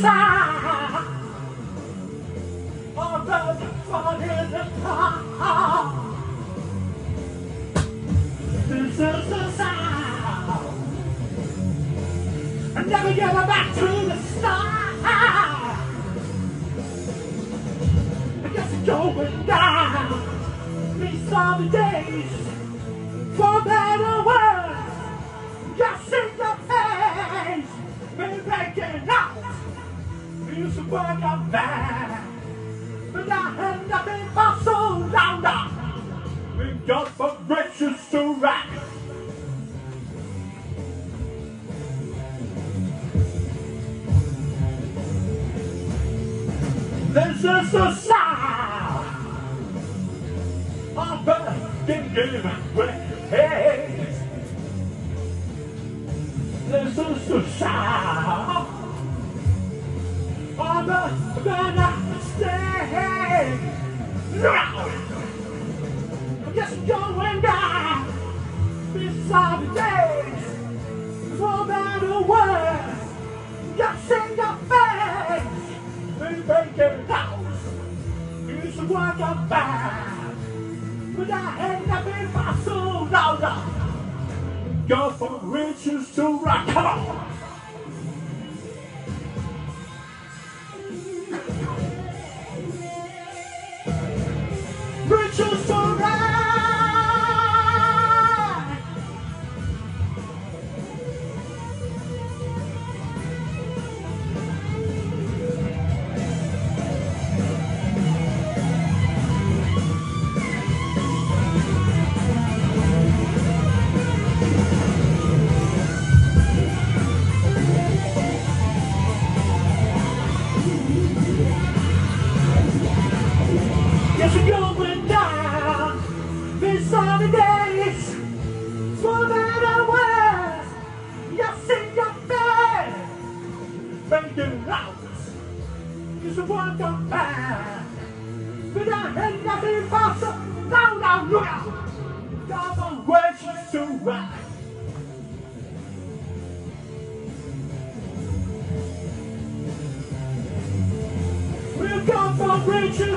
side of the falling apart. This is the sound. I never going back to the start. I guess I'm going down. These are the days for better. Work out bad, but I in my soul down down. We got vibrations to rack. This is the sound of burning grace. This is the sound of the United States. Now, just going down beside the days. For better words, just in your face. We make it. Used to work out bad. But I in my soul now, now. Go from riches to rock. Come on. Riches Making out. You should want to bad. But I had nothing possible. Now, now, look out. There's a way to ride. We've got from riches